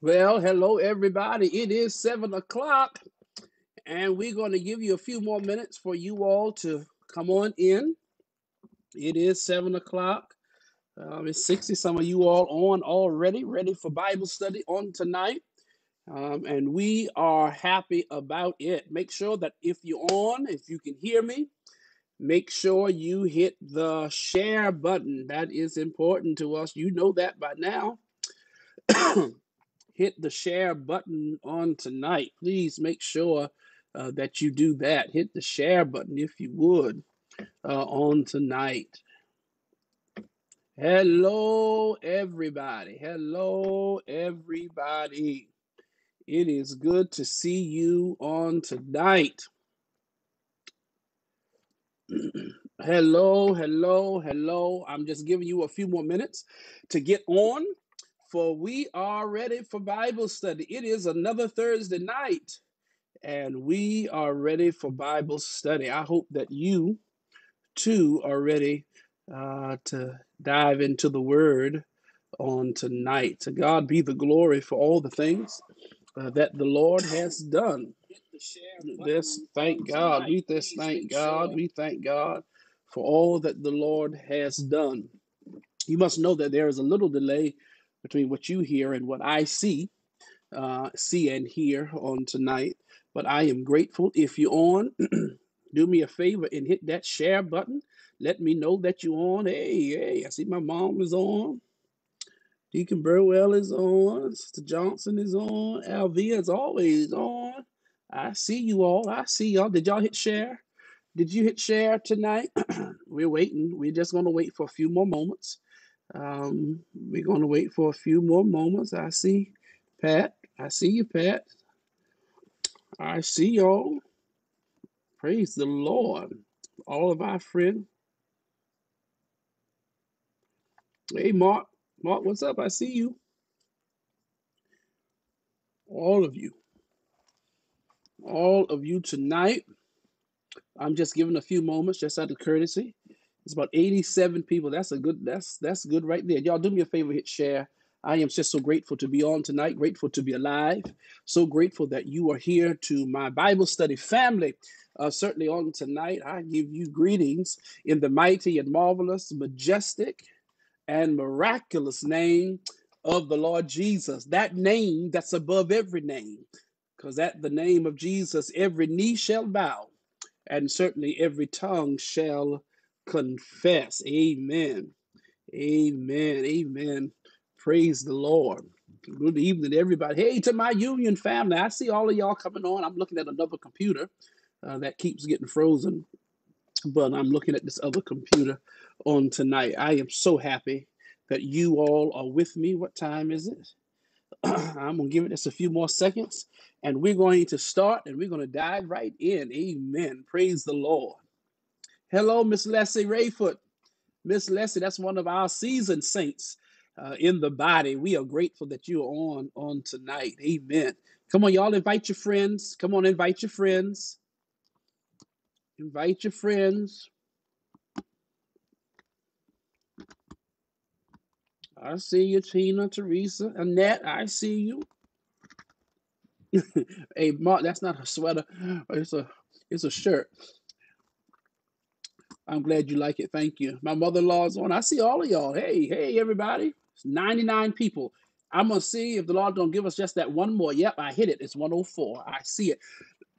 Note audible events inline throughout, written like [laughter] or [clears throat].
Well, hello, everybody. It is seven o'clock, and we're going to give you a few more minutes for you all to come on in. It is seven o'clock. Um, it's 60. Some of you all on already, ready for Bible study on tonight. Um, and we are happy about it. Make sure that if you're on, if you can hear me, make sure you hit the share button. That is important to us. You know that by now. [clears throat] hit the share button on tonight. Please make sure uh, that you do that. Hit the share button if you would uh, on tonight. Hello, everybody. Hello, everybody. It is good to see you on tonight. [clears throat] hello, hello, hello. I'm just giving you a few more minutes to get on for we are ready for Bible study. It is another Thursday night, and we are ready for Bible study. I hope that you too are ready uh, to dive into the Word on tonight. To God be the glory for all the things uh, that the Lord has done. This, thank God. We this thank God. We thank God for all that the Lord has done. You must know that there is a little delay between what you hear and what I see, uh, see and hear on tonight. But I am grateful. If you're on, [clears throat] do me a favor and hit that share button. Let me know that you're on. Hey, hey, I see my mom is on. Deacon Burwell is on. Sister Johnson is on. Alvia is always on. I see you all. I see y'all. Did y'all hit share? Did you hit share tonight? [clears throat] We're waiting. We're just going to wait for a few more moments. Um, we're going to wait for a few more moments. I see Pat. I see you, Pat. I see y'all. Praise the Lord. All of our friends. Hey, Mark. Mark, what's up? I see you. All of you. All of you tonight. I'm just giving a few moments just out of courtesy. It's about 87 people. That's a good. That's that's good right there. Y'all do me a favor, hit share. I am just so grateful to be on tonight. Grateful to be alive. So grateful that you are here to my Bible study family. Uh, certainly on tonight, I give you greetings in the mighty and marvelous, majestic, and miraculous name of the Lord Jesus. That name that's above every name, because at the name of Jesus, every knee shall bow and certainly every tongue shall confess. Amen. Amen. Amen. Praise the Lord. Good evening, everybody. Hey, to my union family. I see all of y'all coming on. I'm looking at another computer uh, that keeps getting frozen, but I'm looking at this other computer on tonight. I am so happy that you all are with me. What time is it? [clears throat] I'm going to give it just a few more seconds and we're going to start and we're going to dive right in. Amen. Praise the Lord. Hello, Miss Leslie Rayfoot. Miss Leslie, that's one of our seasoned saints uh, in the body. We are grateful that you are on on tonight. Amen. Come on, y'all, invite your friends. Come on, invite your friends. Invite your friends. I see you, Tina, Teresa, Annette. I see you. [laughs] hey, Mark, that's not a sweater. It's a it's a shirt. I'm glad you like it. Thank you. My mother-in-law's on. I see all of y'all. Hey, hey, everybody. It's 99 people. I'm gonna see if the Lord don't give us just that one more. Yep, I hit it. It's 104. I see it.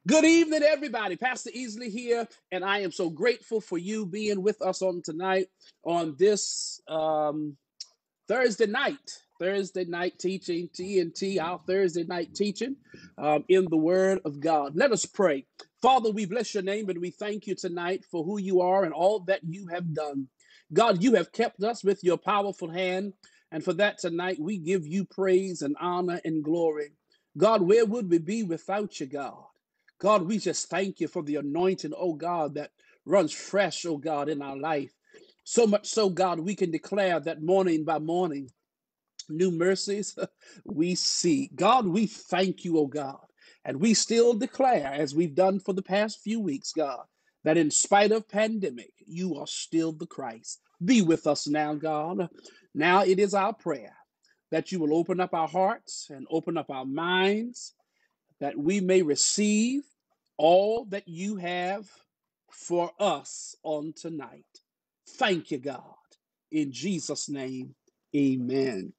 Good evening, everybody. Pastor Easley here, and I am so grateful for you being with us on tonight on this um, Thursday night, Thursday night teaching, TNT, our Thursday night teaching um, in the Word of God. Let us pray. Father, we bless your name and we thank you tonight for who you are and all that you have done. God, you have kept us with your powerful hand, and for that tonight we give you praise and honor and glory. God, where would we be without you, God? God, we just thank you for the anointing, oh God, that runs fresh, oh God, in our life. So much so, God, we can declare that morning by morning, new mercies [laughs] we see. God, we thank you, oh God. And we still declare, as we've done for the past few weeks, God, that in spite of pandemic, you are still the Christ. Be with us now, God. Now it is our prayer that you will open up our hearts and open up our minds, that we may receive all that you have for us on tonight. Thank you, God. In Jesus' name, amen.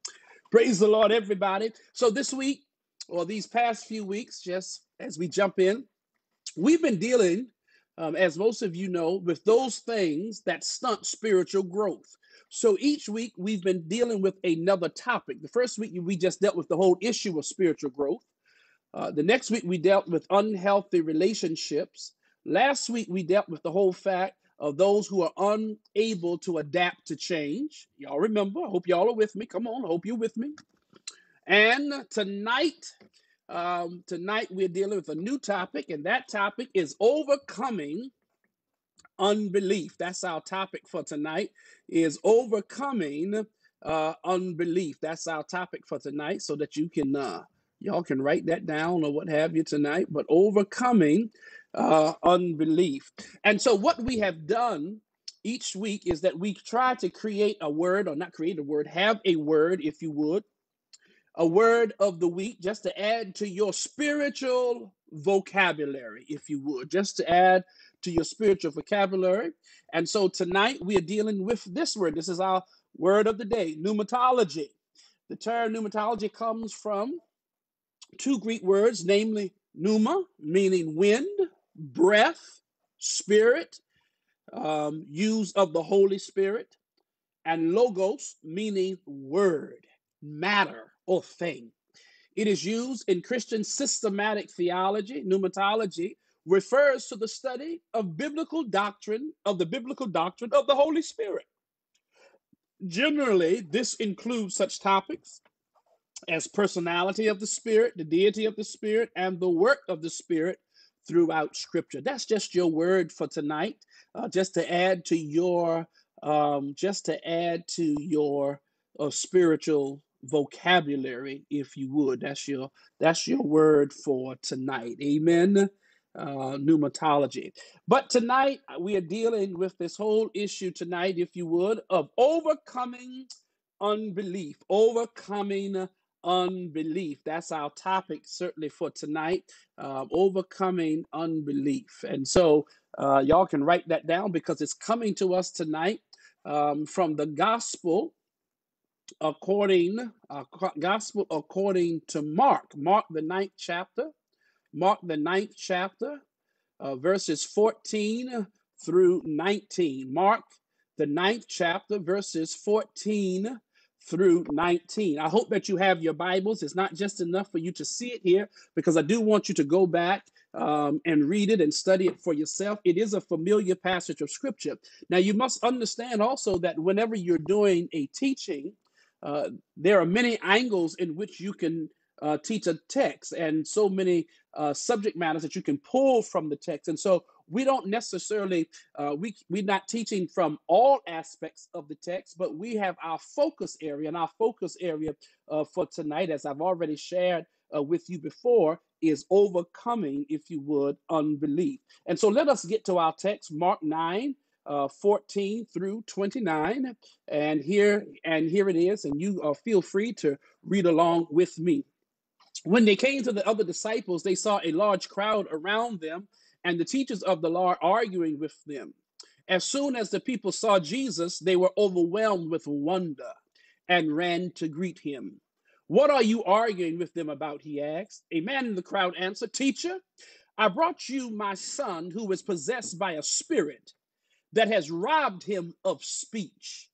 Praise the Lord, everybody. So, this week, or these past few weeks, just as we jump in, we've been dealing, um, as most of you know, with those things that stunt spiritual growth. So each week we've been dealing with another topic. The first week we just dealt with the whole issue of spiritual growth. Uh, the next week we dealt with unhealthy relationships. Last week we dealt with the whole fact of those who are unable to adapt to change. Y'all remember? I hope y'all are with me. Come on, I hope you're with me. And tonight, um, tonight we're dealing with a new topic, and that topic is overcoming unbelief. That's our topic for tonight is overcoming uh, unbelief. That's our topic for tonight so that you can uh, y'all can write that down or what have you tonight, but overcoming uh, unbelief. And so what we have done each week is that we try to create a word or not create a word, have a word if you would a word of the week just to add to your spiritual vocabulary, if you would, just to add to your spiritual vocabulary. And so tonight we are dealing with this word. This is our word of the day pneumatology. The term pneumatology comes from two Greek words, namely pneuma, meaning wind, breath, spirit, um, use of the Holy Spirit, and logos, meaning word, matter or thing. It is used in Christian systematic theology. Pneumatology refers to the study of biblical doctrine, of the biblical doctrine of the Holy Spirit. Generally, this includes such topics as personality of the Spirit, the deity of the Spirit, and the work of the Spirit throughout Scripture. That's just your word for tonight, uh, just to add to your, um, just to add to your uh, spiritual vocabulary, if you would. That's your that's your word for tonight. Amen. Uh, pneumatology. But tonight uh, we are dealing with this whole issue tonight, if you would, of overcoming unbelief. Overcoming unbelief. That's our topic certainly for tonight. Uh, overcoming unbelief. And so uh, y'all can write that down because it's coming to us tonight um, from the gospel according uh, gospel according to Mark, Mark the ninth chapter, Mark the ninth chapter, uh, verses 14 through 19. Mark the ninth chapter, verses 14 through 19. I hope that you have your Bibles. It's not just enough for you to see it here, because I do want you to go back um, and read it and study it for yourself. It is a familiar passage of Scripture. Now, you must understand also that whenever you're doing a teaching, uh, there are many angles in which you can uh, teach a text and so many uh, subject matters that you can pull from the text. And so we don't necessarily, uh, we, we're not teaching from all aspects of the text, but we have our focus area. And our focus area uh, for tonight, as I've already shared uh, with you before, is overcoming, if you would, unbelief. And so let us get to our text, Mark 9 uh, 14 through 29 and here and here it is and you uh, feel free to read along with me. When they came to the other disciples they saw a large crowd around them and the teachers of the law arguing with them. As soon as the people saw jesus they were overwhelmed with wonder and ran to greet him. What are you arguing with them about? he asked. A man in the crowd answered teacher i brought you my son who is possessed by a spirit that has robbed him of speech.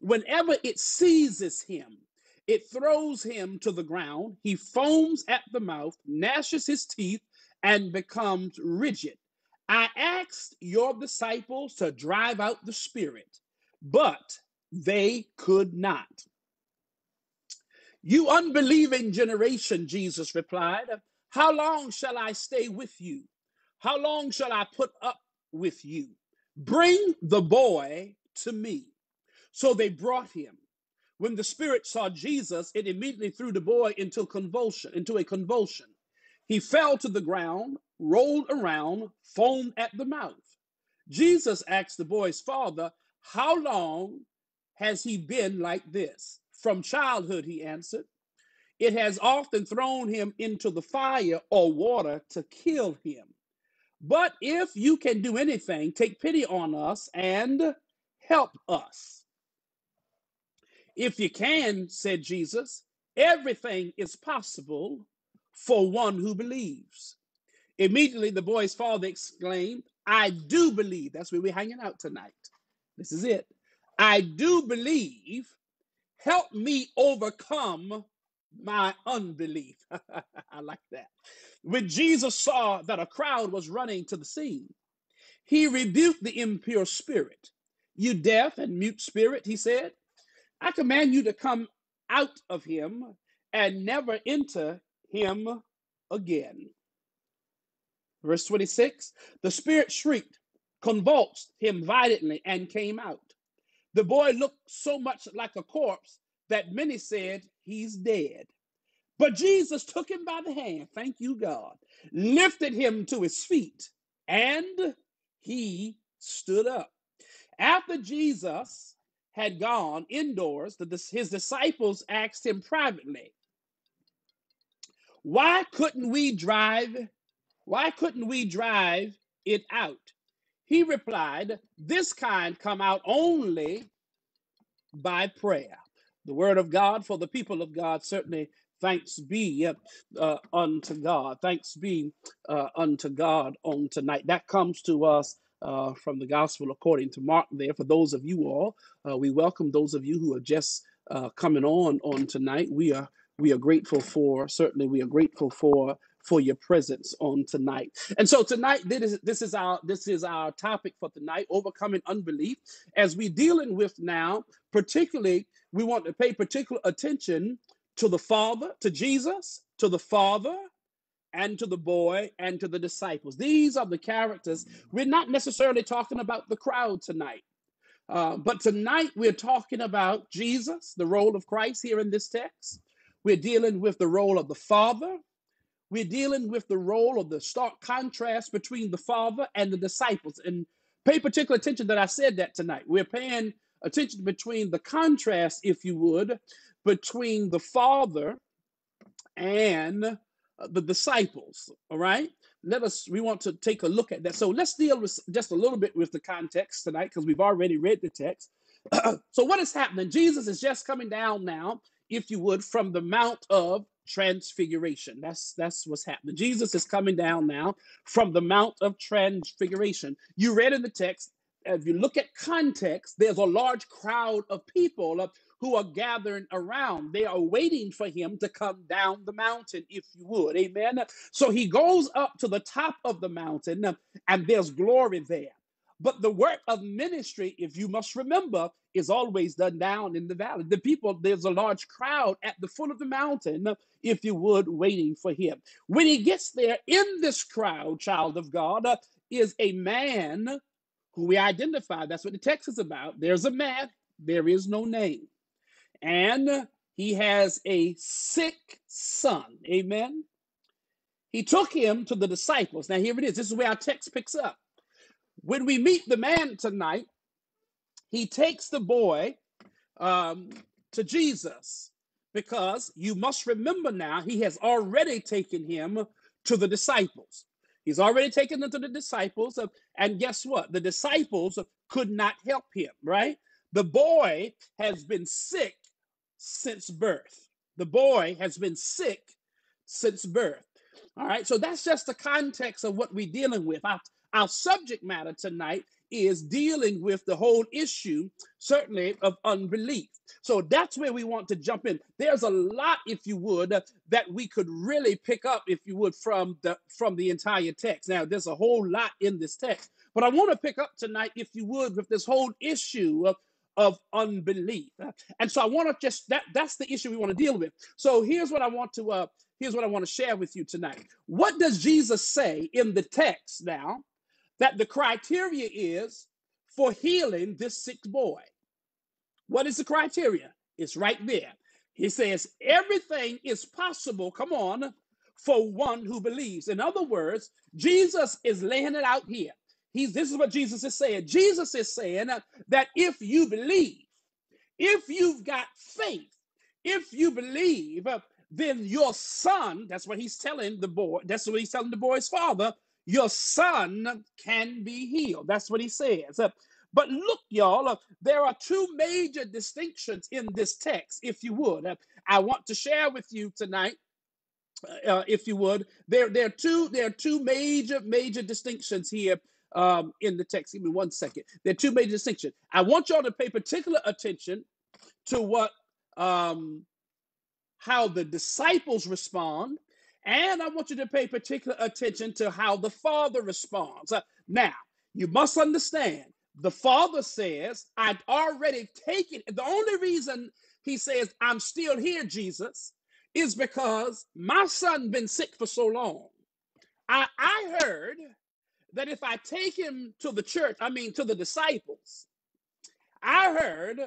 Whenever it seizes him, it throws him to the ground. He foams at the mouth, gnashes his teeth, and becomes rigid. I asked your disciples to drive out the spirit, but they could not. You unbelieving generation, Jesus replied, How long shall I stay with you? How long shall I put up with you? Bring the boy to me. So they brought him. When the spirit saw Jesus, it immediately threw the boy into convulsion, into a convulsion. He fell to the ground, rolled around, foamed at the mouth. Jesus asked the boy's father, How long has he been like this? From childhood, he answered. It has often thrown him into the fire or water to kill him. But if you can do anything, take pity on us and help us. If you can, said Jesus, everything is possible for one who believes. Immediately, the boy's father exclaimed, I do believe. That's where we're hanging out tonight. This is it. I do believe. Help me overcome my unbelief. [laughs] I like that. When Jesus saw that a crowd was running to the scene, he rebuked the impure spirit. You deaf and mute spirit, he said, I command you to come out of him and never enter him again. Verse 26 The spirit shrieked, convulsed him violently, and came out. The boy looked so much like a corpse that many said, He's dead. But Jesus took him by the hand, thank you, God, lifted him to his feet, and he stood up. After Jesus had gone indoors, the, his disciples asked him privately, Why couldn't we drive? Why couldn't we drive it out? He replied, This kind come out only by prayer. The word of God for the people of God certainly thanks be uh, unto God. Thanks be uh, unto God on tonight. That comes to us uh, from the gospel according to Mark. There, for those of you all, uh, we welcome those of you who are just uh, coming on on tonight. We are we are grateful for certainly we are grateful for for your presence on tonight. And so tonight this is this is our this is our topic for tonight overcoming unbelief as we're dealing with now particularly we want to pay particular attention to the Father, to Jesus, to the Father, and to the boy, and to the disciples. These are the characters. We're not necessarily talking about the crowd tonight. Uh, but tonight we're talking about Jesus, the role of Christ here in this text. We're dealing with the role of the Father. We're dealing with the role of the stark contrast between the Father and the disciples. And pay particular attention that I said that tonight. We're paying attention between the contrast, if you would, between the Father and uh, the disciples. All right. Let us, we want to take a look at that. So let's deal with just a little bit with the context tonight because we've already read the text. [clears throat] so, what is happening? Jesus is just coming down now, if you would, from the Mount of Transfiguration. That's that's what's happening. Jesus is coming down now from the Mount of Transfiguration. You read in the text if you look at context, there's a large crowd of people who are gathering around. They are waiting for him to come down the mountain, if you would. Amen. So he goes up to the top of the mountain, and there's glory there. But the work of ministry, if you must remember, is always done down in the valley. The people, there's a large crowd at the foot of the mountain, if you would, waiting for him. When he gets there, in this crowd, child of God, uh, is a man who we identify. That's what the text is about. There's a man, there is no name. And he has a sick son. Amen. He took him to the disciples. Now, here it is. This is where our text picks up. When we meet the man tonight, he takes the boy um, to Jesus because you must remember now, he has already taken him to the disciples. He's already taken them to the disciples. uh, And guess what? The disciples could not help him, right? The boy has been sick since birth. The boy has been sick since birth. All right. So that's just the context of what we're dealing with. Our, our subject matter tonight is dealing with the whole issue, certainly, of unbelief. So that's where we want to jump in. There's a lot, if you would, that we could really pick up, if you would, from the from the entire text. Now, there's a whole lot in this text, but I want to pick up tonight, if you would, with this whole issue of of unbelief. And so I want to just that that's the issue we want to deal with. So here's what I want to uh here's what I want to share with you tonight. What does Jesus say in the text now that the criteria is for healing this sick boy? What is the criteria? It's right there. He says, everything is possible, come on, for one who believes. In other words, Jesus is laying it out here. He's this is what Jesus is saying. Jesus is saying that if you believe, if you've got faith, if you believe, then your son, that's what he's telling the boy, that's what he's telling the boy's father, your son can be healed. That's what he says. Uh, but look, y'all, uh, there are two major distinctions in this text, if you would. Uh, I want to share with you tonight uh, if you would. There, there are two, there are two major, major distinctions here um, in the text. Give me one second. There are two major distinctions. I want y'all to pay particular attention to what um, how the disciples respond, and I want you to pay particular attention to how the Father responds. Uh, now, you must understand. The father says, I'd already taken. The only reason he says, I'm still here, Jesus, is because my son been sick for so long. I, I heard that if I take him to the church, I mean to the disciples, I heard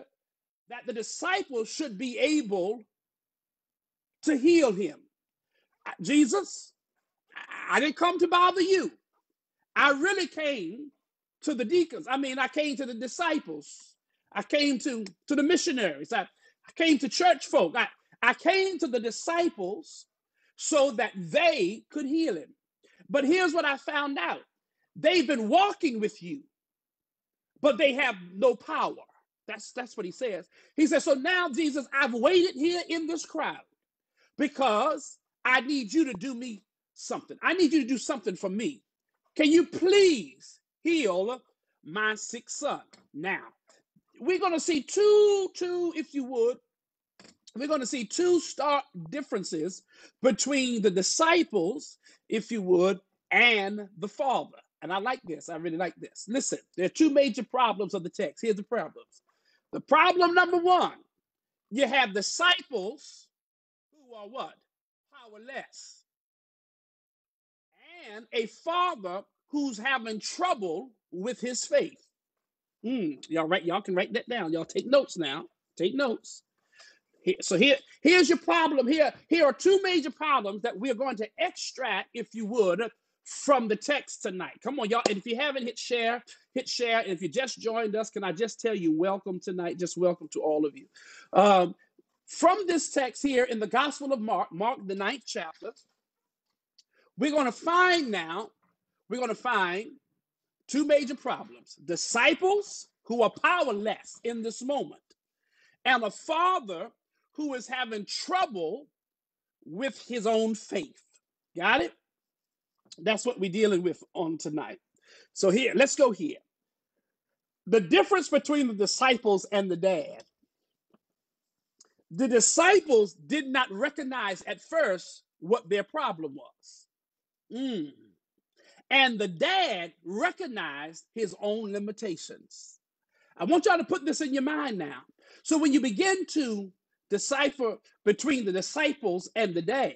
that the disciples should be able to heal him. Jesus, I didn't come to bother you. I really came to the deacons. I mean, I came to the disciples. I came to, to the missionaries. I, I came to church folk. I, I came to the disciples so that they could heal him. But here's what I found out they've been walking with you, but they have no power. That's, that's what he says. He says, So now, Jesus, I've waited here in this crowd because I need you to do me something. I need you to do something for me. Can you please heal my sick son? Now, we're going to see two, two, if you would, we're going to see two stark differences between the disciples, if you would, and the Father. And I like this. I really like this. Listen, there are two major problems of the text. Here's the problems. The problem number one you have disciples who are what? Powerless. And a father who's having trouble with his faith. Mm, y'all write, y'all can write that down. Y'all take notes now. Take notes. Here, so here, here's your problem. Here, here are two major problems that we're going to extract, if you would, from the text tonight. Come on, y'all. And if you haven't hit share, hit share. And if you just joined us, can I just tell you, welcome tonight. Just welcome to all of you. Um, from this text here in the Gospel of Mark, Mark the ninth chapter, we're going to find now, we're going to find two major problems disciples who are powerless in this moment, and a father who is having trouble with his own faith. Got it? That's what we're dealing with on tonight. So, here, let's go here. The difference between the disciples and the dad. The disciples did not recognize at first what their problem was. Mm. And the dad recognized his own limitations. I want y'all to put this in your mind now. So when you begin to decipher between the disciples and the dad,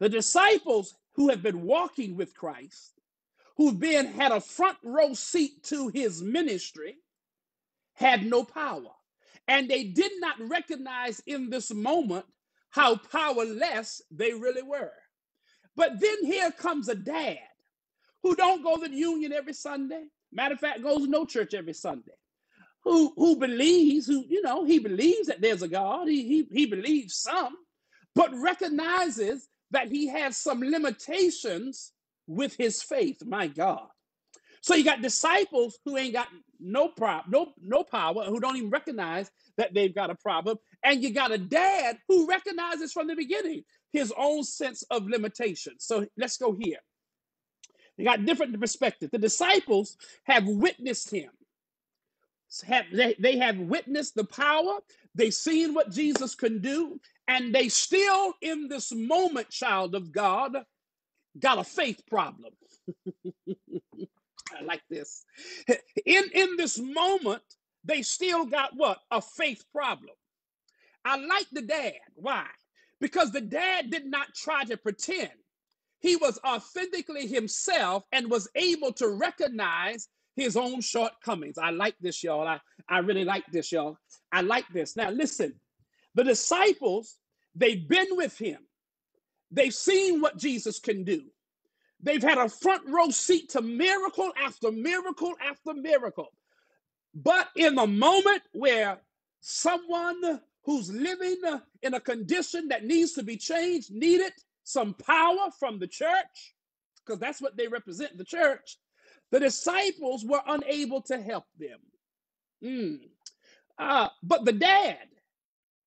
the disciples who have been walking with Christ, who've been had a front row seat to his ministry, had no power. And they did not recognize in this moment how powerless they really were. But then here comes a dad who don't go to the union every Sunday. Matter of fact, goes to no church every Sunday. Who who believes, who, you know, he believes that there's a God. He he, he believes some, but recognizes that he has some limitations with his faith. My God. So you got disciples who ain't got no prop, no no power, who don't even recognize that they've got a problem, and you got a dad who recognizes from the beginning his own sense of limitation. So let's go here. They got different perspectives. The disciples have witnessed him. Have, they, they have witnessed the power. They've seen what Jesus can do. And they still, in this moment, child of God, got a faith problem. [laughs] Like this. In, in this moment, they still got what? A faith problem. I like the dad. Why? Because the dad did not try to pretend. He was authentically himself and was able to recognize his own shortcomings. I like this, y'all. I, I really like this, y'all. I like this. Now, listen, the disciples, they've been with him, they've seen what Jesus can do. They've had a front row seat to miracle after miracle after miracle. But in the moment where someone who's living in a condition that needs to be changed, needed some power from the church, because that's what they represent the church. The disciples were unable to help them. Mm. Uh, but the dad,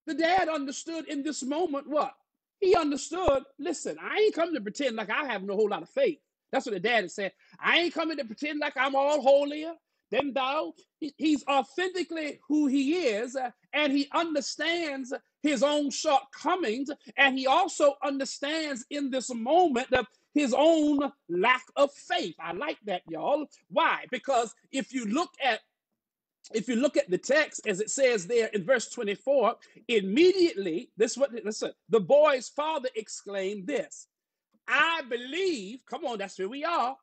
the dad understood in this moment what? He understood, listen, I ain't come to pretend like I have no whole lot of faith. That's what the dad is saying. I ain't coming to pretend like I'm all holier than thou. He- He's authentically who he is, uh, and he understands his own shortcomings, and he also understands in this moment of his own lack of faith. I like that, y'all. Why? Because if you look at if you look at the text as it says there in verse 24, immediately, this what listen, the boy's father exclaimed this. I believe, come on, that's where we are.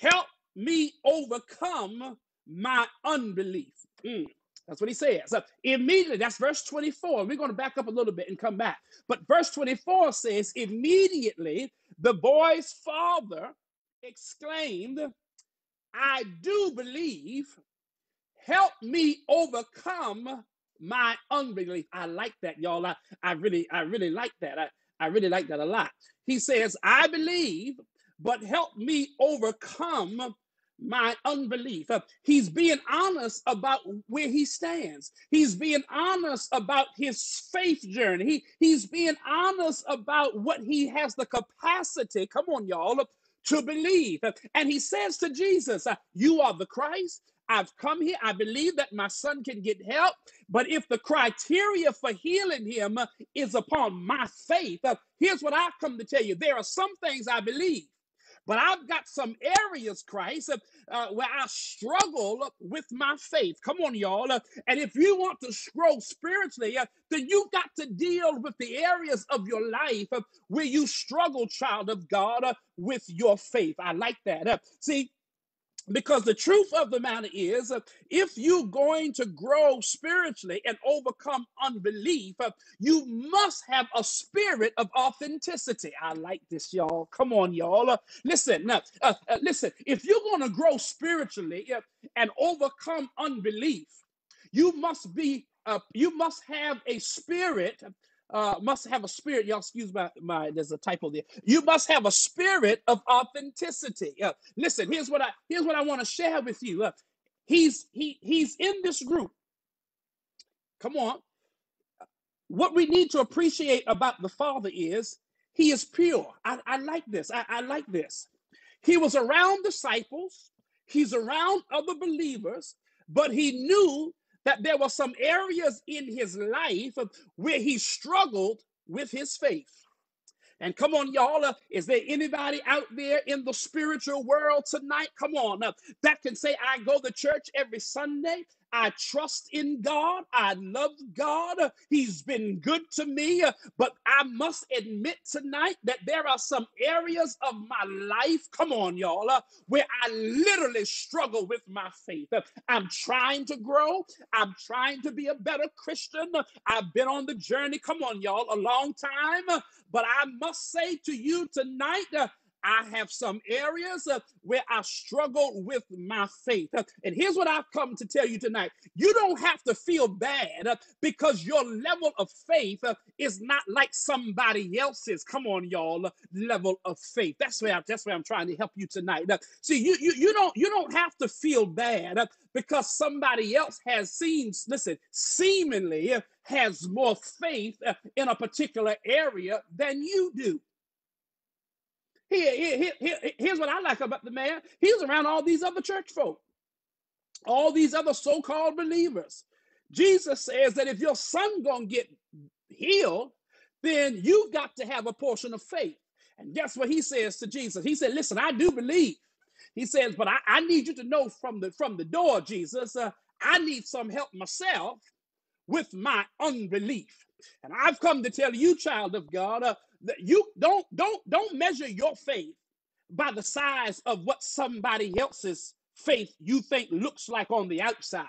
Help me overcome my unbelief. Mm, that's what he says. So immediately, that's verse 24. We're going to back up a little bit and come back. But verse 24 says, immediately the boy's father exclaimed, I do believe help me overcome my unbelief. I like that, y'all. I, I really, I really like that. I, I really like that a lot. He says, I believe, but help me overcome my unbelief. Uh, He's being honest about where he stands. He's being honest about his faith journey. He, he's being honest about what he has the capacity, come on, y'all, to believe. And he says to Jesus, uh, You are the Christ. I've come here. I believe that my son can get help. But if the criteria for healing him is upon my faith, uh, here's what I've come to tell you. There are some things I believe. But I've got some areas, Christ, uh, uh, where I struggle with my faith. Come on, y'all. Uh, and if you want to grow spiritually, uh, then you've got to deal with the areas of your life uh, where you struggle, child of God, with your faith. I like that. See, because the truth of the matter is, uh, if you're going to grow spiritually and overcome unbelief, uh, you must have a spirit of authenticity. I like this, y'all. Come on, y'all. Uh, listen, now, uh, uh, listen. If you're going to grow spiritually uh, and overcome unbelief, you must be. Uh, you must have a spirit uh, must have a spirit. Y'all, excuse my, my there's a typo there. You must have a spirit of authenticity. Uh, listen, here's what I here's what I want to share with you. Uh, he's he he's in this group. Come on. What we need to appreciate about the Father is he is pure. I, I like this. I, I like this. He was around disciples, he's around other believers, but he knew that there were some areas in his life where he struggled with his faith. And come on, y'all. Uh, is there anybody out there in the spiritual world tonight? Come on, uh, that can say, I go to church every Sunday. I trust in God. I love God. He's been good to me. But I must admit tonight that there are some areas of my life, come on, y'all, uh, where I literally struggle with my faith. I'm trying to grow. I'm trying to be a better Christian. I've been on the journey, come on, y'all, a long time. But I must say to you tonight, uh, I have some areas uh, where I struggle with my faith. Uh, and here's what I've come to tell you tonight you don't have to feel bad uh, because your level of faith uh, is not like somebody else's. Come on, y'all, level of faith. That's where I, that's where I'm trying to help you tonight. Uh, see, you, you you don't you don't have to feel bad uh, because somebody else has seen, listen, seemingly has more faith in a particular area than you do. Here, here, here- here's what I like about the man. He's around all these other church folk, all these other so-called believers. Jesus says that if your son gonna get healed, then you've got to have a portion of faith. And guess what he says to Jesus? He said, "Listen, I do believe." He says, "But I, I need you to know from the from the door, Jesus. Uh, I need some help myself with my unbelief. And I've come to tell you, child of God, uh, you don't don't don't measure your faith by the size of what somebody else's faith you think looks like on the outside.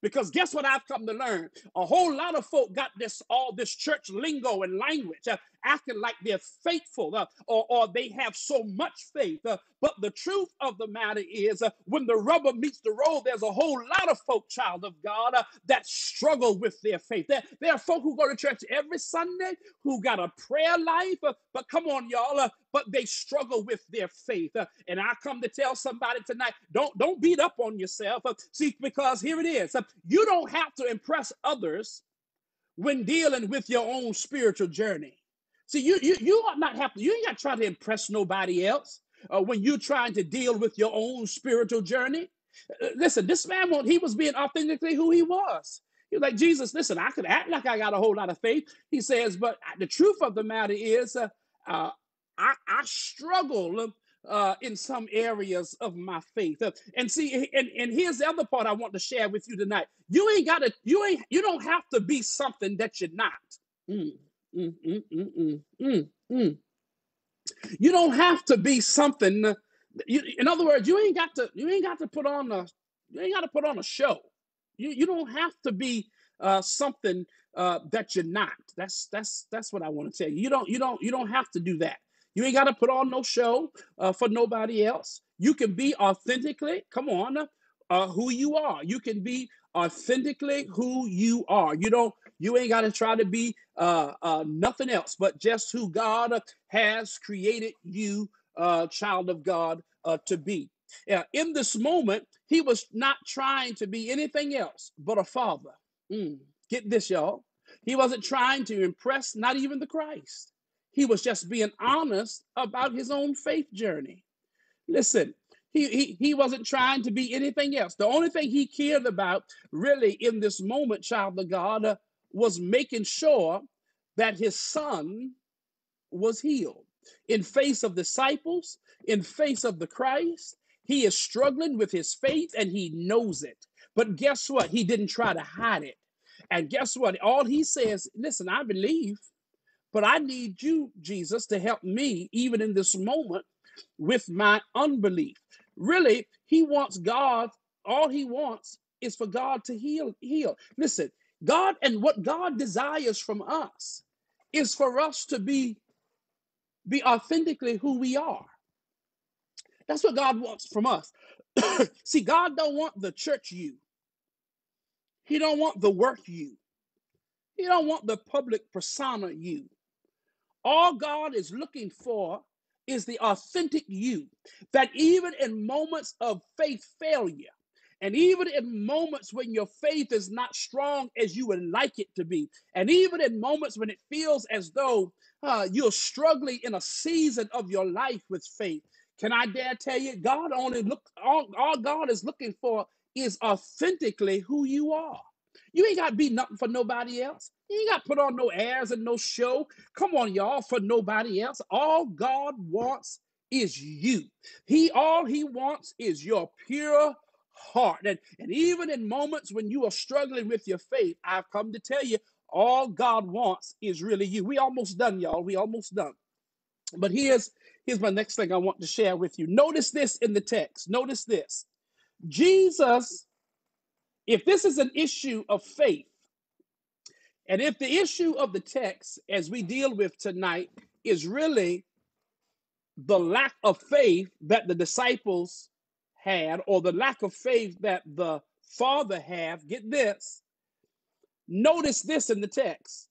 Because guess what I've come to learn? A whole lot of folk got this all this church lingo and language, uh, acting like they're faithful uh, or, or they have so much faith. uh, but the truth of the matter is, uh, when the rubber meets the road, there's a whole lot of folk, child of God, uh, that struggle with their faith. There, there are folk who go to church every Sunday who got a prayer life, uh, but come on, y'all, uh, but they struggle with their faith. And I come to tell somebody tonight, don't don't beat up on yourself. See, because here it is, you don't have to impress others when dealing with your own spiritual journey. See, you you you ought not have to. You ain't got to try to impress nobody else uh, when you're trying to deal with your own spiritual journey. Uh, Listen, this man, he was being authentically who he was. He was like, Jesus, listen, I could act like I got a whole lot of faith. He says, but the truth of the matter is, uh, uh, I, I struggle uh, in some areas of my faith. Uh, and see, and, and here's the other part I want to share with you tonight. You ain't got to, you ain't, you don't have to be something that you're not. Mm, mm, mm, mm. You don't have to be something. You, in other words, you ain't got to. You ain't got to put on a. You ain't got to put on a show. You you don't have to be uh, something uh, that you're not. That's that's that's what I want to tell you. You don't you don't you don't have to do that. You ain't got to put on no show uh, for nobody else. You can be authentically. Come on, uh, who you are. You can be authentically who you are. You don't. You ain't got to try to be uh, uh, nothing else but just who God has created you, uh, child of God, uh, to be. Yeah, in this moment, he was not trying to be anything else but a father. Mm, Get this, y'all. He wasn't trying to impress not even the Christ. He was just being honest about his own faith journey. Listen, he, he, he wasn't trying to be anything else. The only thing he cared about, really, in this moment, child of God, uh, was making sure that his son was healed. In face of disciples, in face of the Christ, he is struggling with his faith and he knows it. But guess what? He didn't try to hide it. And guess what? All he says, listen, I believe, but I need you, Jesus, to help me even in this moment with my unbelief. Really, he wants God, all he wants is for God to heal, heal. Listen, God and what God desires from us is for us to be be authentically who we are. That's what God wants from us. [clears throat] See, God don't want the church you. He don't want the work you. He don't want the public persona you. All God is looking for is the authentic you. That even in moments of faith failure, and even in moments when your faith is not strong as you would like it to be, and even in moments when it feels as though uh, you're struggling in a season of your life with faith, can I dare tell you, God only look all, all God is looking for is authentically who you are. You ain't got to be nothing for nobody else. You ain't got to put on no airs and no show. Come on, y'all, for nobody else. All God wants is you. He all he wants is your pure heart. And, and even in moments when you are struggling with your faith, I've come to tell you, all God wants is really you. We almost done, y'all. We almost done. But here's here's my next thing I want to share with you. Notice this in the text. Notice this. Jesus, if this is an issue of faith, and if the issue of the text as we deal with tonight is really the lack of faith that the disciples had, or the lack of faith that the Father had, get this. Notice this in the text.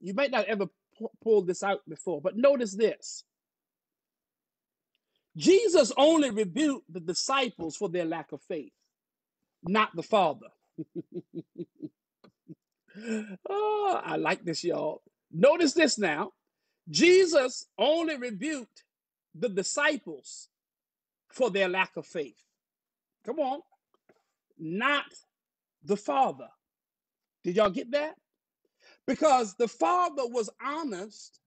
You might not ever pu- pulled this out before, but notice this. Jesus only rebuked the disciples for their lack of faith, not the Father. [laughs] Oh, I like this, y'all. Notice this now. Jesus only rebuked the disciples for their lack of faith. Come on, not the Father. Did y'all get that? Because the Father was honest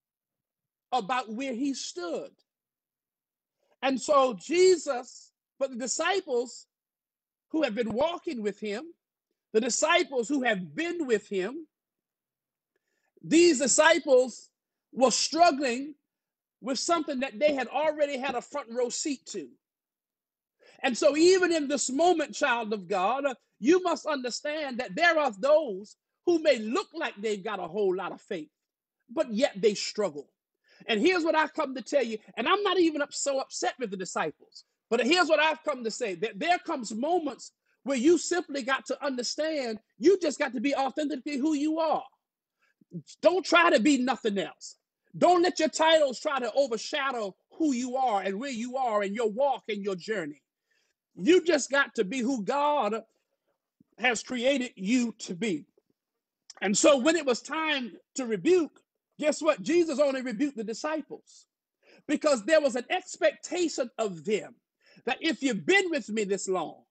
about where he stood. And so Jesus, but the disciples who have been walking with him, the disciples who have been with him, these disciples were struggling with something that they had already had a front row seat to. And so, even in this moment, child of God, you must understand that there are those who may look like they've got a whole lot of faith, but yet they struggle. And here's what I've come to tell you, and I'm not even up, so upset with the disciples, but here's what I've come to say that there comes moments where you simply got to understand you just got to be authentically who you are. Don't try to be nothing else. Don't let your titles try to overshadow who you are and where you are in your walk and your journey. You just got to be who God has created you to be. And so when it was time to rebuke, guess what? Jesus only rebuked the disciples because there was an expectation of them that if you've been with me this long,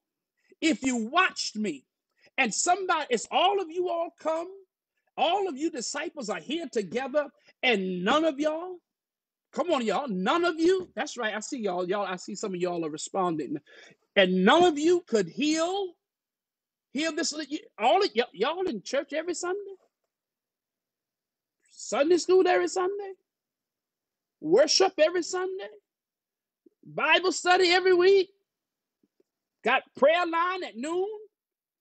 if you watched me, and somebody, it's all of you all come, all of you disciples are here together, and none of y'all, come on, y'all, none of you, that's right, I see y'all, y'all, I see some of y'all are responding, and none of you could heal, heal this, all y'all, y'all in church every Sunday, Sunday school every Sunday, worship every Sunday, Bible study every week, got prayer line at noon,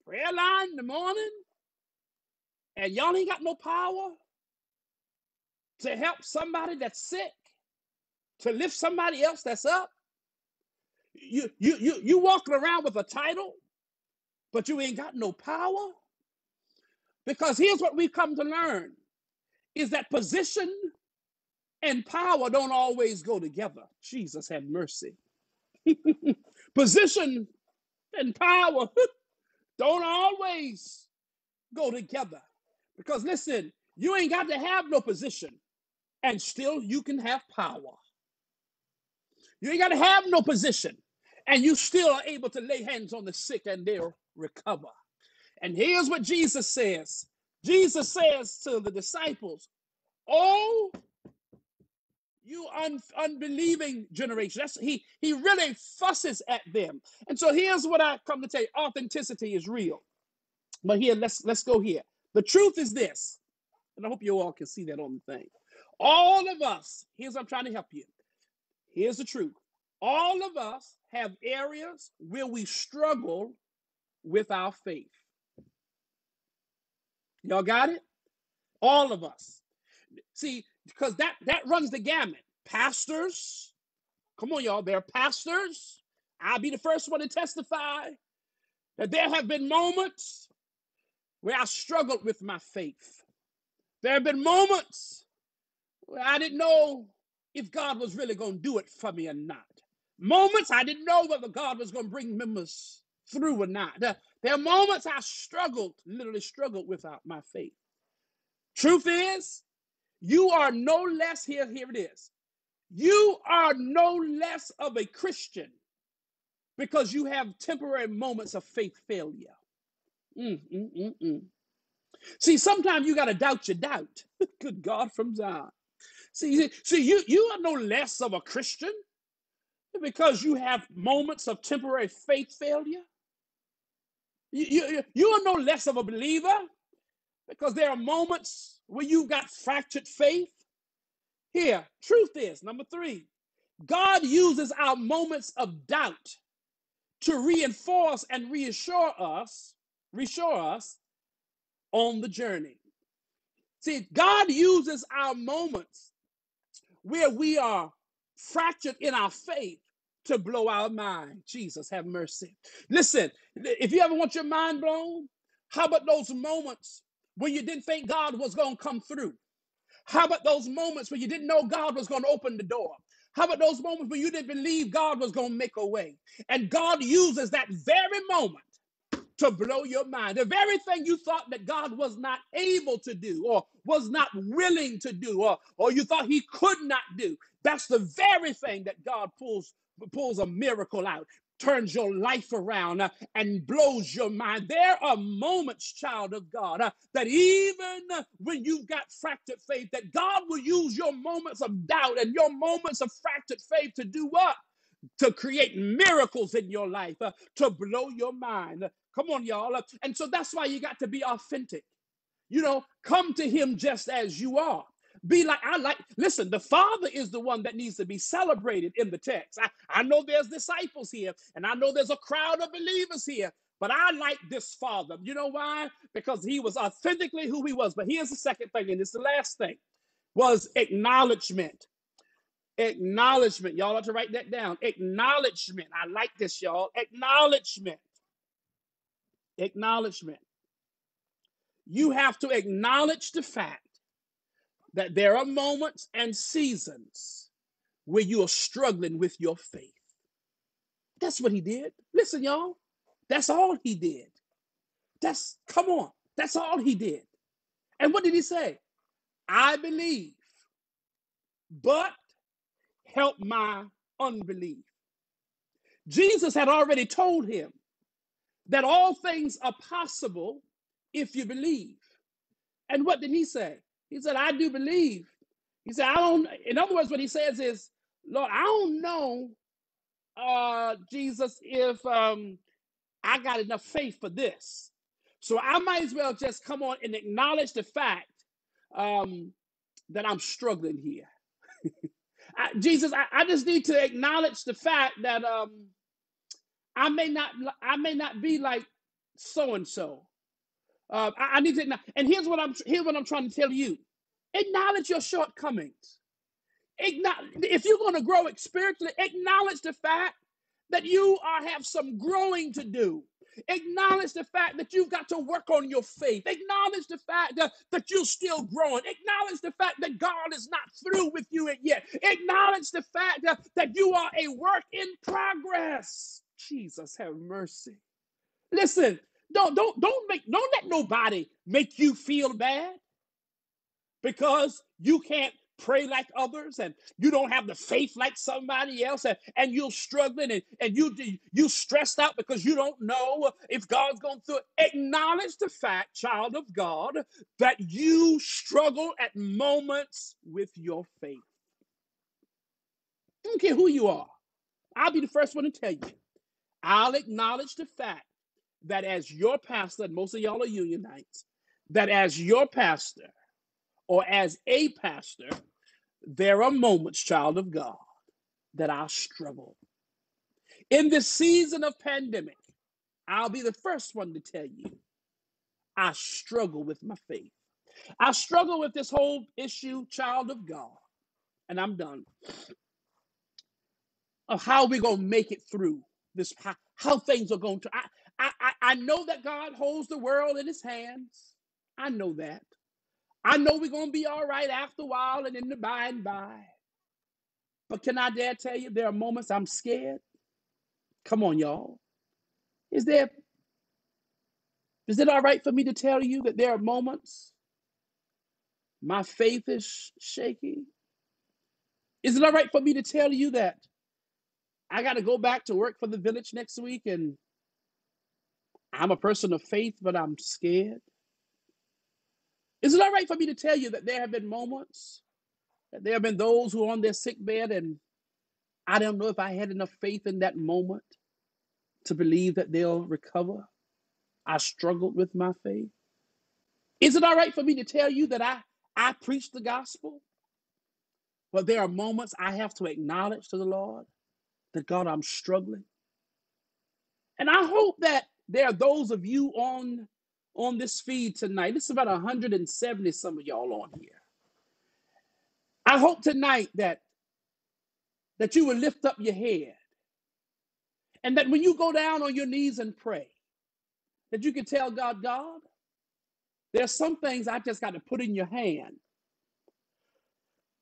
prayer line in the morning, and y'all ain't got no power to help somebody that's sick, to lift somebody else that's up. You you you you walking around with a title, but you ain't got no power. Because here's what we've come to learn is that position and power don't always go together. Jesus have mercy. [laughs] position and power [laughs] don't always go together. Because listen, you ain't got to have no position and still you can have power. You ain't got to have no position and you still are able to lay hands on the sick and they'll recover. And here's what Jesus says Jesus says to the disciples, Oh, you un- unbelieving generation. That's he he really fusses at them. And so here's what I come to tell you. Authenticity is real. But here, let's let's go here. The truth is this, and I hope you all can see that on the thing. All of us, here's what I'm trying to help you. Here's the truth. All of us have areas where we struggle with our faith. Y'all got it? All of us. See, because that that runs the gamut. Pastors, come on, y'all. They're pastors. I'll be the first one to testify that there have been moments where I struggled with my faith. There have been moments where I didn't know if God was really going to do it for me or not. Moments I didn't know whether God was going to bring members through or not. There, there are moments I struggled, literally struggled without my faith. Truth is, you are no less, here, here it is. You are no less of a Christian because you have temporary moments of faith failure. Mm, mm, mm, mm. See, sometimes you got to doubt your doubt. [laughs] Good God from Zion. See, see, you you are no less of a Christian because you have moments of temporary faith failure. You, you, you are no less of a believer because there are moments where you've got fractured faith. Here, truth is number three, God uses our moments of doubt to reinforce and reassure us, reassure us on the journey. See, God uses our moments where we are fractured in our faith to blow our mind. Jesus, have mercy. Listen, if you ever want your mind blown, how about those moments when you didn't think God was going to come through? How about those moments when you didn't know God was going to open the door? How about those moments when you didn't believe God was going to make a way? And God uses that very moment to blow your mind. The very thing you thought that God was not able to do or was not willing to do or, or you thought he could not do. That's the very thing that God pulls pulls a miracle out turns your life around uh, and blows your mind. There are moments, child of God, uh, that even when you've got fractured faith, that God will use your moments of doubt and your moments of fractured faith to do what? To create miracles in your life, uh, to blow your mind. Come on, y'all. And so that's why you got to be authentic. You know, come to Him just as you are. Be like, I like, listen, the Father is the one that needs to be celebrated in the text. I, I know there's disciples here, and I know there's a crowd of believers here, but I like this Father. You know why? Because he was authentically who he was. But here's the second thing, and it's the last thing, was acknowledgement. Acknowledgement. Y'all ought to write that down. Acknowledgement. I like this, y'all. Acknowledgement. Acknowledgement. You have to acknowledge the fact that there are moments and seasons where you are struggling with your faith. That's what he did. Listen, y'all, that's all he did. That's, come on, that's all he did. And what did he say? I believe, but help my unbelief. Jesus had already told him that all things are possible if you believe. And what did he say? He said, I do believe. He said, I don't, in other words, what he says is, Lord, I don't know, uh, Jesus, if um, I got enough faith for this. So I might as well just come on and acknowledge the fact um, that I'm struggling here. [laughs] I, Jesus, I, I just need to acknowledge the fact that um, I may not, I may not be like so and so. I, I need to, and here's what I'm here's what I'm trying to tell you: acknowledge your shortcomings. Acknowledge, if you're going to grow spiritually, acknowledge the fact that you are have some growing to do. Acknowledge the fact that you've got to work on your faith. Acknowledge the fact that, that you're still growing. Acknowledge the fact that God is not through with you yet. Acknowledge the fact that, that you are a work in progress. Jesus have mercy. Listen, don't don't don't make don't let nobody make you feel bad. Because you can't pray like others and you don't have the faith like somebody else and, and you're struggling and, and you you stressed out because you don't know if god's going through it. Acknowledge the fact child of god that you struggle at moments with your faith. I don't care who you are. I'll be the first one to tell you i'll acknowledge the fact that as your pastor, and most of y'all are Unionites, that as your pastor or as a pastor, there are moments, child of God, that I struggle. In this season of pandemic, I'll be the first one to tell you I struggle with my faith. I struggle with this whole issue, child of God, and I'm done, of how we're going to make it through this, how, how things are going to. I, I, I, know that God holds the world in his hands. I know that. I know we're going to be all right after a while and in the by and by. But can I dare tell you, there are moments I'm scared. Come on, y'all. Is there, is it all right for me to tell you that there are moments my faith is shaky? Is it all right for me to tell you that I got to go back to work for the village next week and I'm a person of faith, but I'm scared. Is it all right for me to tell you that there have been moments that there have been those who are on their sick bed, and I don't know if I had enough faith in that moment to believe that they'll recover? I struggled with my faith. Is it all right for me to tell you that I, I preach the gospel? But there are moments I have to acknowledge to the Lord that God, I'm struggling. And I hope that there are those of you on on this feed tonight. It's about 170 some of y'all on here. I hope tonight that that you will lift up your head and that when you go down on your knees and pray, that you can tell God, God, there's some things I just got to put in your hand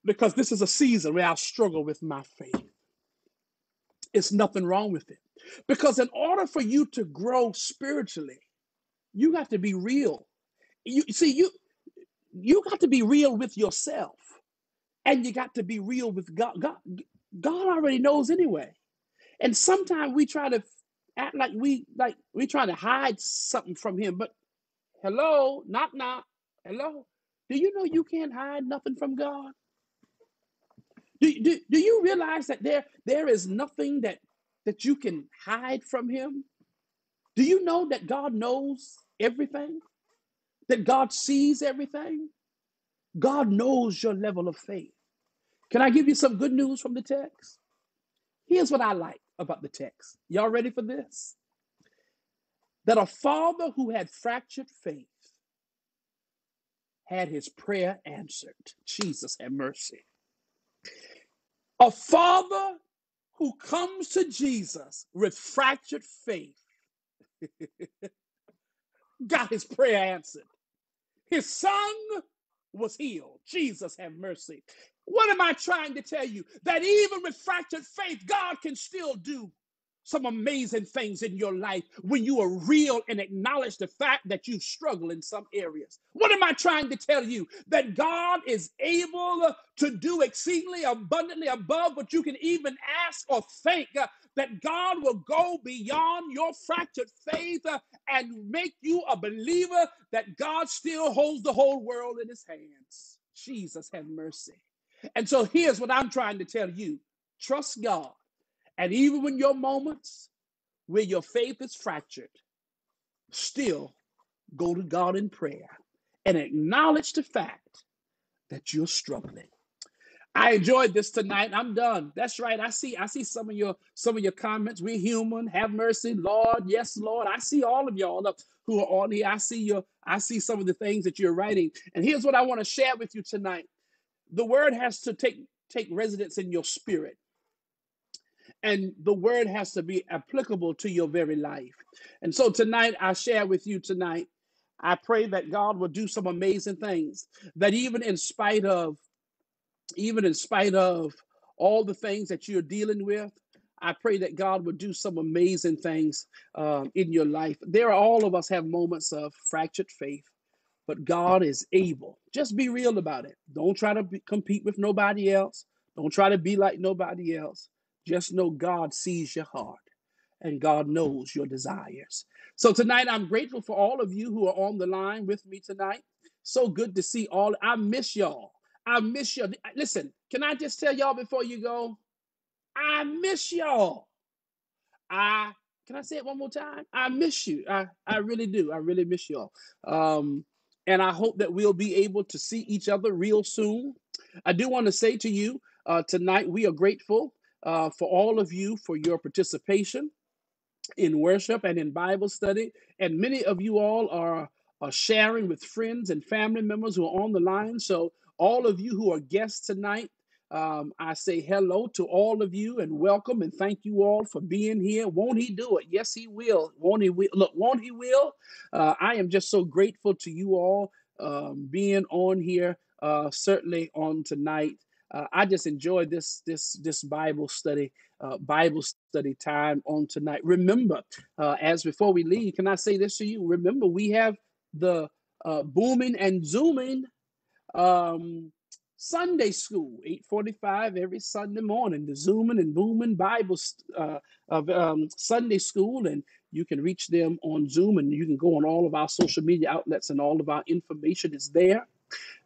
because this is a season where I struggle with my faith. It's nothing wrong with it. Because in order for you to grow spiritually, you got to be real. You see, you you got to be real with yourself, and you got to be real with God. God, God already knows anyway. And sometimes we try to act like we like we trying to hide something from Him. But hello, knock knock, hello. Do you know you can't hide nothing from God? Do, do, do you realize that there there is nothing that that you can hide from him? Do you know that God knows everything? That God sees everything? God knows your level of faith. Can I give you some good news from the text? Here's what I like about the text. Y'all ready for this? That a father who had fractured faith had his prayer answered. Jesus have mercy. A father who comes to Jesus with fractured faith [laughs] got his prayer answered. His son was healed. Jesus have mercy. What am I trying to tell you? That even with fractured faith, God can still do some amazing things in your life when you are real and acknowledge the fact that you struggle in some areas. What am I trying to tell you? That God is able to do exceedingly abundantly above what you can even ask or think. uh, that God will go beyond your fractured faith uh, and make you a believer that God still holds the whole world in his hands. Jesus have mercy. And so here's what I'm trying to tell you trust God. And even when your moments where your faith is fractured, still go to God in prayer and acknowledge the fact that you're struggling. I enjoyed this tonight. I'm done. That's right. I see I see some of your some of your comments. We're human. Have mercy, Lord. Yes, Lord. I see all of y'all up who are on here. I see your I see some of the things that you're writing. And here's what I want to share with you tonight. The word has to take take residence in your spirit. And the word has to be applicable to your very life. And so tonight I share with you tonight. I pray that God will do some amazing things. That even in spite of even in spite of all the things that you're dealing with, I pray that God would do some amazing things um, in your life. There are all of us have moments of fractured faith, but God is able. Just be real about it. Don't try to be, compete with nobody else. Don't try to be like nobody else. Just know God sees your heart and God knows your desires. So tonight, I'm grateful for all of you who are on the line with me tonight. So good to see all. I miss y'all. I miss y'all. Listen, can I just tell y'all before you go? I miss y'all. I can I say it one more time? I miss you. I I really do. I really miss y'all. Um, and I hope that we'll be able to see each other real soon. I do want to say to you uh, tonight, we are grateful uh, for all of you for your participation in worship and in Bible study. And many of you all are, are sharing with friends and family members who are on the line. So, all of you who are guests tonight, um, I say hello to all of you and welcome and thank you all for being here. Won't He do it? Yes, He will. Won't He will? Look, won't He will? Uh, I am just so grateful to you all um, being on here, uh, certainly on tonight. Uh, I just enjoyed this this this Bible study uh, Bible study time on tonight. Remember, uh, as before we leave, can I say this to you? Remember, we have the uh, booming and zooming um, Sunday school, 8:45 every Sunday morning. The zooming and booming Bible uh, of um, Sunday school, and you can reach them on Zoom, and you can go on all of our social media outlets, and all of our information is there.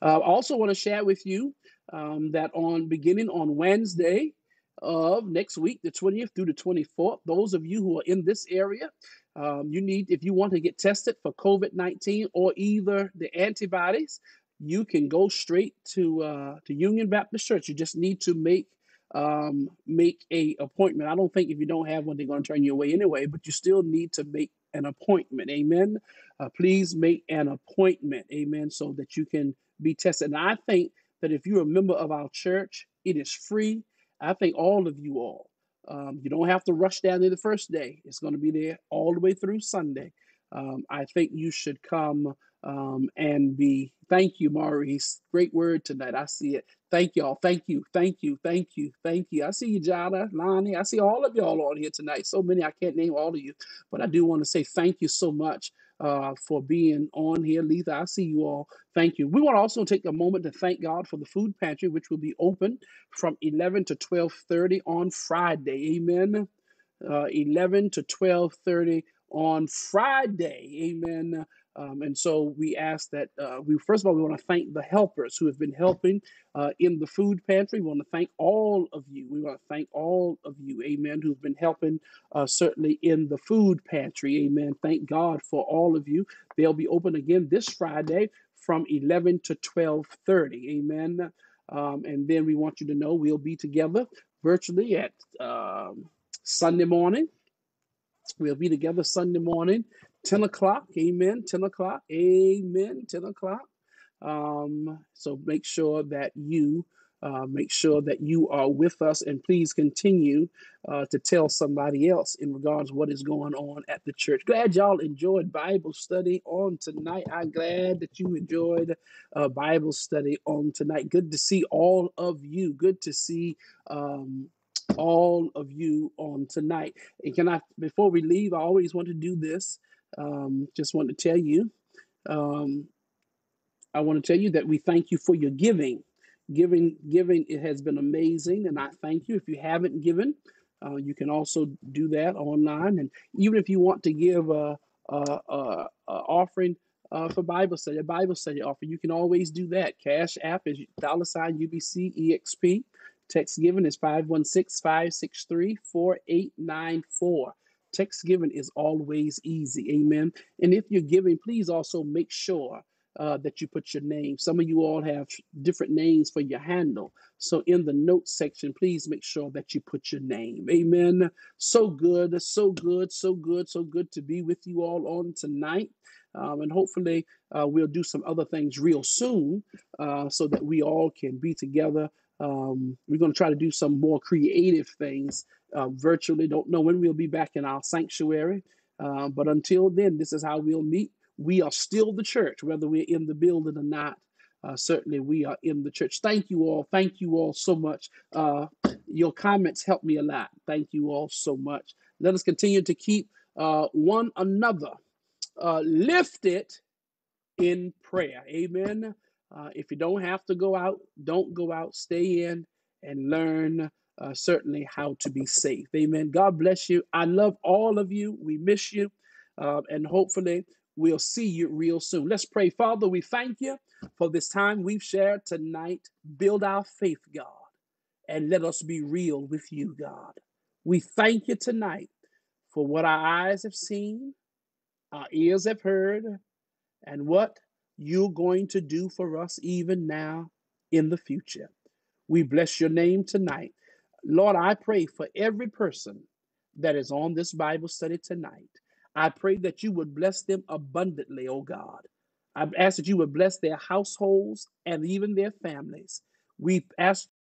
Uh, I also want to share with you um, that on beginning on Wednesday of next week, the 20th through the 24th, those of you who are in this area, um, you need, if you want to get tested for COVID 19 or either the antibodies, you can go straight to uh, to Union Baptist Church. You just need to make um, make a appointment. I don't think if you don't have one, they're going to turn you away anyway. But you still need to make an appointment. Amen. Uh, please make an appointment. Amen. So that you can be tested. And I think that if you're a member of our church, it is free. I think all of you all. Um, you don't have to rush down there the first day. It's going to be there all the way through Sunday. Um, I think you should come um, and be. Thank you, Maurice. Great word tonight. I see it. Thank y'all. Thank you. Thank you. Thank you. Thank you. I see you, Jada, Lonnie. I see all of y'all on here tonight. So many I can't name all of you, but I do want to say thank you so much uh, for being on here. Letha, I see you all. Thank you. We want to also take a moment to thank God for the food pantry, which will be open from 11 to 12:30 on Friday. Amen. Uh, 11 to 12:30 on Friday. Amen. Um, and so we ask that uh, we first of all we want to thank the helpers who have been helping uh, in the food pantry. We want to thank all of you. We want to thank all of you, Amen, who've been helping uh, certainly in the food pantry, Amen. Thank God for all of you. They'll be open again this Friday from 11 to 12:30. Amen. Um, and then we want you to know we'll be together virtually at um, Sunday morning. We'll be together Sunday morning, 10 o'clock. Amen. 10 o'clock. Amen. 10 o'clock. Um, so make sure that you uh, make sure that you are with us and please continue uh, to tell somebody else in regards what is going on at the church. Glad y'all enjoyed Bible study on tonight. I'm glad that you enjoyed uh, Bible study on tonight. Good to see all of you. Good to see um, all of you on tonight. And can I, before we leave, I always want to do this. Um, just want to tell you. Um, I want to tell you that we thank you for your giving. Giving, giving, it has been amazing, and I thank you. If you haven't given, uh, you can also do that online. And even if you want to give a, a, a, a offering uh, for Bible study, a Bible study offering, you can always do that. Cash App is dollar sign UBC EXP. Text given is 516 563 4894. Text given is always easy. Amen. And if you're giving, please also make sure uh, that you put your name. Some of you all have different names for your handle. So in the notes section, please make sure that you put your name. Amen. So good, so good, so good, so good to be with you all on tonight. Um, and hopefully, uh, we'll do some other things real soon uh, so that we all can be together. Um, we're going to try to do some more creative things uh, virtually. Don't know when we'll be back in our sanctuary. Uh, but until then, this is how we'll meet we are still the church, whether we're in the building or not. Uh, certainly, we are in the church. Thank you all. Thank you all so much. Uh, your comments help me a lot. Thank you all so much. Let us continue to keep uh, one another uh, lifted in prayer. Amen. Uh, if you don't have to go out, don't go out. Stay in and learn uh, certainly how to be safe. Amen. God bless you. I love all of you. We miss you. Uh, and hopefully, we'll see you real soon. Let's pray. Father, we thank you for this time we've shared tonight. Build our faith, God, and let us be real with you, God. We thank you tonight for what our eyes have seen, our ears have heard, and what you're going to do for us even now in the future. We bless your name tonight. Lord, I pray for every person that is on this Bible study tonight. I pray that you would bless them abundantly, oh God. I ask that you would bless their households and even their families. We ask